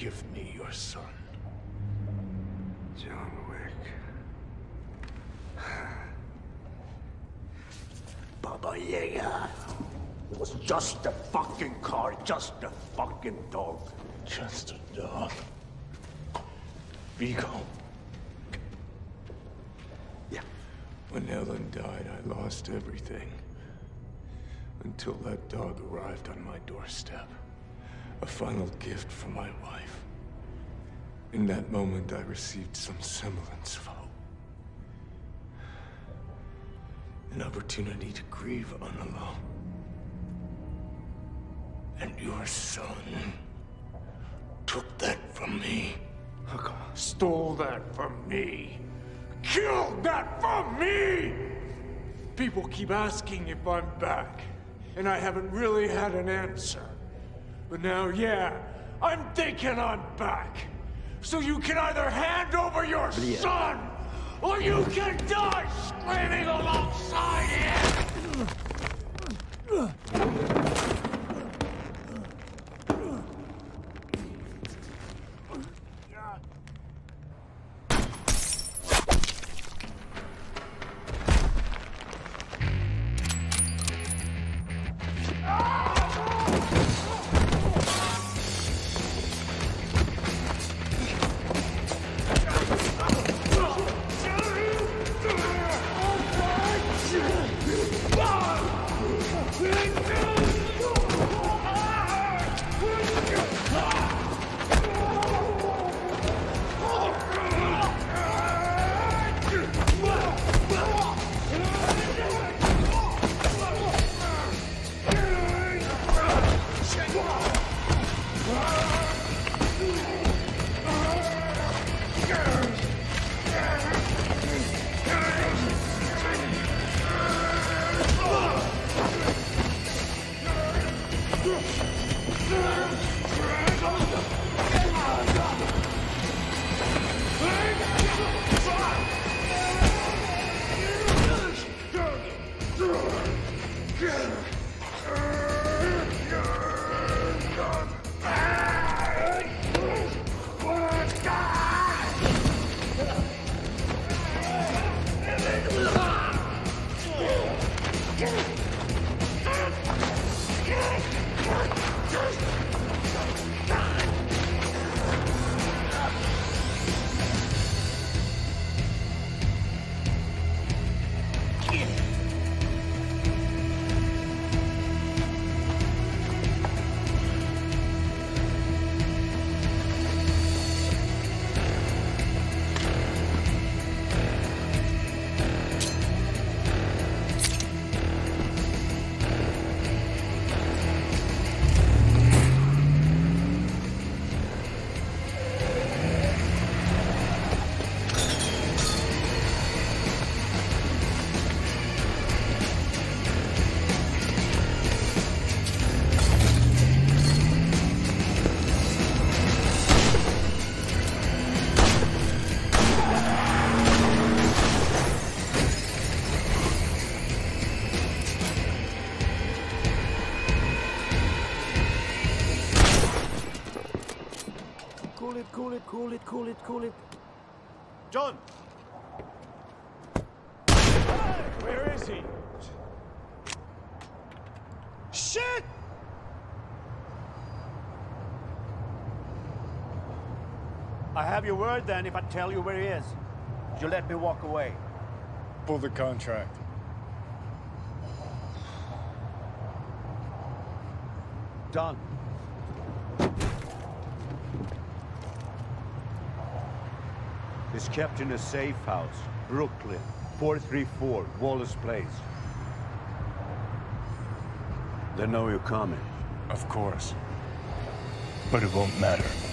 give me your son? John Wick. Baba Yaga. It was just a fucking car, just a fucking dog. Just a dog. Viggo. Yeah. When Helen died, I lost everything. Until that dog arrived on my doorstep. A final gift for my wife. In that moment, I received some semblance of hope. An opportunity to grieve unalone. And your son took that from me. Stole that from me. Killed that from me! People keep asking if I'm back, and I haven't really had an answer. But now, yeah, I'm thinking I'm back. So you can either hand over your son, or you can die screaming alongside him! Cool it, cool it, cool it, cool it, cool it. John! Where is he? Shit! I have your word then if I tell you where he is. You let me walk away. Pull the contract. Done. Is kept in a safe house, Brooklyn, 434 Wallace Place. They know you're coming. Of course. But it won't matter.